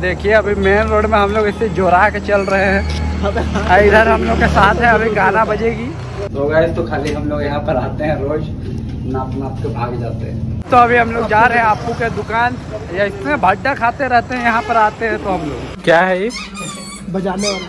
देखिए अभी main road में हम लोग इसे जोरा के चल रहे हैं। और इधर हम लोग के साथ है अभी गाना बजेगी। तो गैस तो खाली हम लोग यहाँ पर आते हैं रोज नाप नाप के भाग जाते हैं। तो अभी हम लोग जा रहे हैं आपू के दुकान। या इसमें भड्डा खाते रहते हैं यहाँ पर आते हैं तो हम लोग। क्या है ये? बजाने वाला।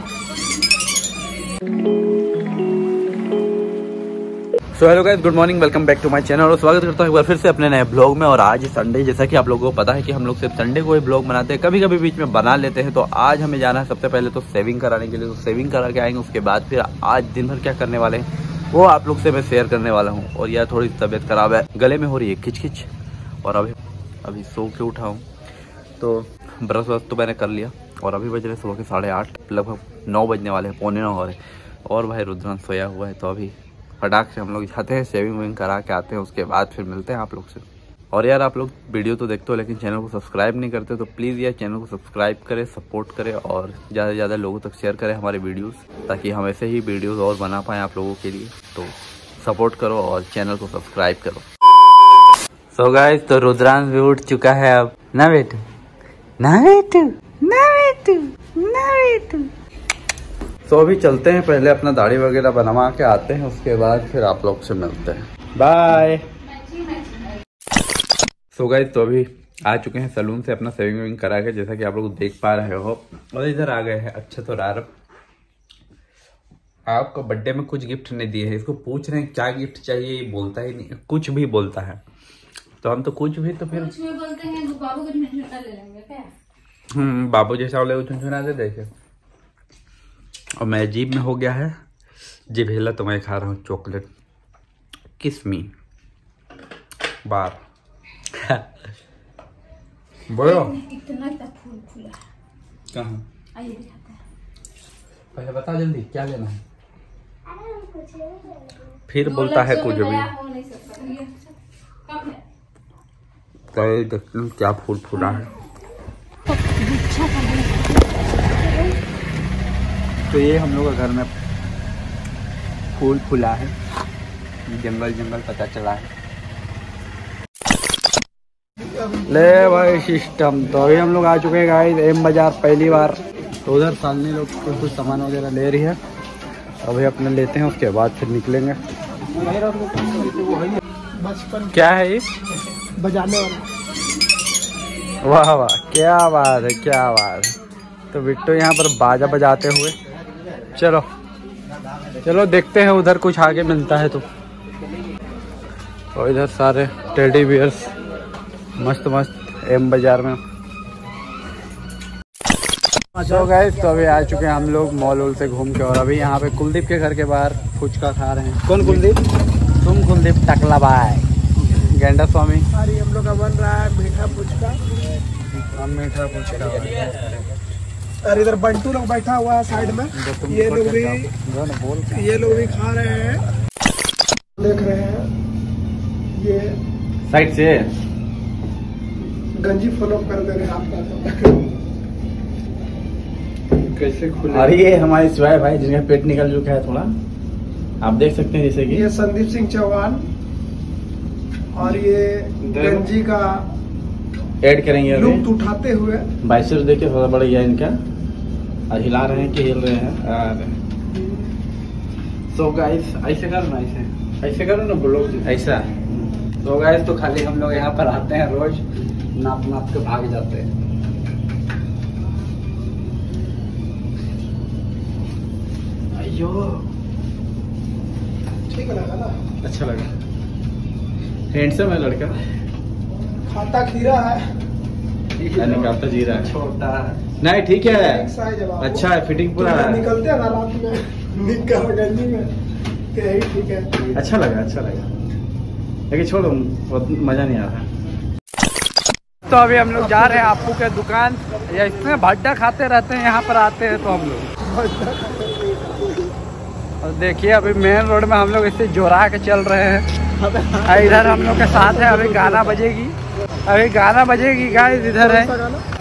So hello guys good morning welcome back to my channel और स्वागत करता हूँ एक बार फिर से अपने नए ब्लॉग में और आज संडे जैसा कि आप लोगों को पता है कि हम लोग सिर्फ़ संडे को ही ब्लॉग बनाते हैं कभी कभी बीच में बना लेते हैं तो आज हमें जाना है सबसे पहले तो सेविंग कराने के लिए तो सेविंग करा के आएँगे, उसके बाद फिर आज दिन भर क्या करने वाले हैं, वो आप लोग से मैं शेयर करने वाला हूँ। और यह थोड़ी तबीयत खराब है, गले में हो रही है खिच खिच और अभी अभी सो के उठा हूँ। तो ब्रश व्रश तो मैंने कर लिया, और अभी बज रहे सुबह के साढ़े लगभग नौ बजने वाले हैं, पौने नौ और भाई रुद्रान सोया हुआ है तो अभी फटाक से हम लोग जाते हैं सेविंग वेविंग करा के आते हैं, उसके बाद फिर मिलते हैं आप लोग से। और यार, आप लोग वीडियो तो देखते हो, लेकिन चैनल को सब्सक्राइब नहीं करते तो प्लीज़ यार चैनल को सब्सक्राइब करें सपोर्ट करें और ज़्यादा से ज़्यादा लोगों तक शेयर करें हमारे वीडियोस ताकि हम ऐसे ही वीडियोस और बना पाएँ आप लोगों के लिए। तो सपोर्ट करो और चैनल को सब्सक्राइब करो। सो so तो रुद्रांश भी उठ चुका है अब। ना बेटू। ना बेटू। ना बेटू। ना बेटू। तो अभी चलते हैं पहले अपना दाढ़ी वगैरह बनवा के आते हैं उसके बाद फिर आप लोग से मिलते हैं। बाय सो गाइस तो अभी आ चुके हैं सलून से अपना सेविंग वेविंग करा के जैसा कि आप लोग देख पा रहे हो। और इधर आ गए हैं अच्छा तो रार आपको बर्थडे में कुछ गिफ्ट नहीं दिए है इसको पूछ रहे हैं क्या गिफ्ट चाहिए? ये बोलता ही नहीं कुछ भी बोलता है। तो हम तो कुछ भी तो फिर कुछ में बोलते हैं तो बाबू को झुंझुना ले लेंगे क्या? हम्म बाबू जैसा वाले को चुनचुना दे देखे। और मैं जीप में हो गया है। जी भेला तो मैं खा रहा हूँ चॉकलेट। किसमी बार। बोलो। इतना इतना फूल फूला। कहाँ? आइए दिखाते पहले बता जल्दी क्या लेना है? फिर बोलता है कुछ भी। देखते क्या फूल फूला है। तो ये हम लोग का घर में फूल फूला है। जंगल जंगल पता चला है। ले भाई सिस्टम तो अभी हम लोग आ चुके हैं गाइस एम बाज़ार पहली बार। तो उधर सालनी लोग कुछ कुछ सामान वगैरह ले रही है। अभी अपने लेते हैं, उसके बाद फिर निकलेंगे। क्या है ये? बजाने वाला वाह वाह, क्या बात है, क्या बात है। तो बिट्टो यहाँ पर बाजा बजाते हुए चलो। चलो देखते हैं उधर कुछ आगे मिलता है तो। और इधर सारे टेडी बियर्स मस्त मस्त एम बाज़ार में। तो गए तो अभी आ चुके हैं हम लोग मॉल वॉल से घूम के और अभी यहाँ पे कुलदीप के घर के बाहर फुचका खा रहे हैं। कौन कुलदीप? तुम कुलदीप टकला भाई गेंडा स्वामी। हम लोग का बन रहा है मीठा पुचका हम मीठा फुचका। और इधर बंटू लोग बैठा हुआ है साइड में। ये लोग भी ये लोग भी खा रहे हैं। देख रहे हैं। ये साइड से। गंजी फॉलो कर दे रहे हैं आपका कैसे खुले? और ये हमारे शिवाय भाई जिनका पेट निकल चुका है थोड़ा। आप देख सकते हैं जैसे कि ये संदीप सिंह चौहान और ये गंजी का ऐड करेंगे लुप्त उठाते हुए। बाइसेप्स देखिए थोड़ा बढ़ गया इनका। और हिला रहे हैं कि हिल रहे हैं? और सो गाइस ऐसे करो ना ऐसे। ऐसे करो ना ब्लॉग ऐसा। तो गाइस तो खाली हम लोग यहाँ पर आते हैं रोज नाप नाप के भाग जाते हैं। अयो। ठीक लगा ना? अच्छा लगा। हैंडसम है लड़का। खाता खीरा है। यानी काफता जी रहा छोटा नहीं ठीक है। है। अच्छा है फिटिंग पूरा तो है। निकलते हैं रात में निकल गंजी में। तो ठीक है। अच्छा लगा अच्छा लगा। लेकिन छोड़ो बहुत मज़ा नहीं आ रहा। तो अभी हम लोग जा रहे हैं आपू के दुकान। या इसमें भड्डा खाते रहते हैं यहाँ पर आते हैं तो हम लोग। और देखिए अभी मेन रोड में हम लोग इसे जोरा के चल रहे हैं। इधर हम लोग के साथ है अभी गाना बजेगी। अभी गाना बजेगी गाइस इधर है।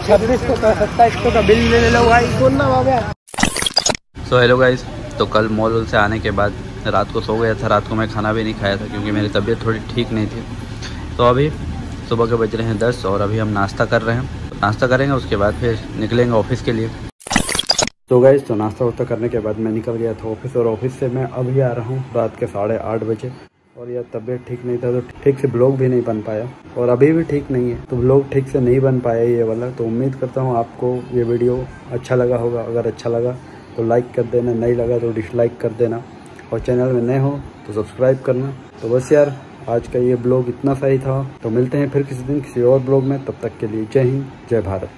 छब्बीस को सत्ताईस को बिल ले लो भाई। सो हेलो गाइस तो कल मॉल वॉल से आने के बाद रात को सो गया था। रात को मैं खाना भी नहीं खाया था क्योंकि मेरी तबीयत थोड़ी ठीक नहीं थी। तो अभी सुबह के बज रहे हैं दस और अभी हम नाश्ता कर रहे हैं। नाश्ता करेंगे, उसके बाद फिर निकलेंगे ऑफ़िस के लिए। तो गए तो नाश्ता वास्ता करने के बाद मैं निकल गया था ऑफ़िस और ऑफ़िस से मैं अभी आ रहा हूँ रात के साढ़े आठ बजे। और यह तबीयत ठीक नहीं था तो ठीक से ब्लॉग भी नहीं बन पाया। और अभी भी ठीक नहीं है तो ब्लॉग ठीक से नहीं बन पाया ये वाला। तो उम्मीद करता हूँ आपको ये वीडियो अच्छा लगा होगा। अगर अच्छा लगा तो लाइक कर देना। नहीं लगा तो डिसलाइक कर देना। और चैनल में नए हो तो सब्सक्राइब करना। तो बस यार, आज का ये ब्लॉग इतना सही था। तो मिलते हैं फिर किसी दिन किसी और ब्लॉग में। तब तक के लिए जय हिंद, जय भारत।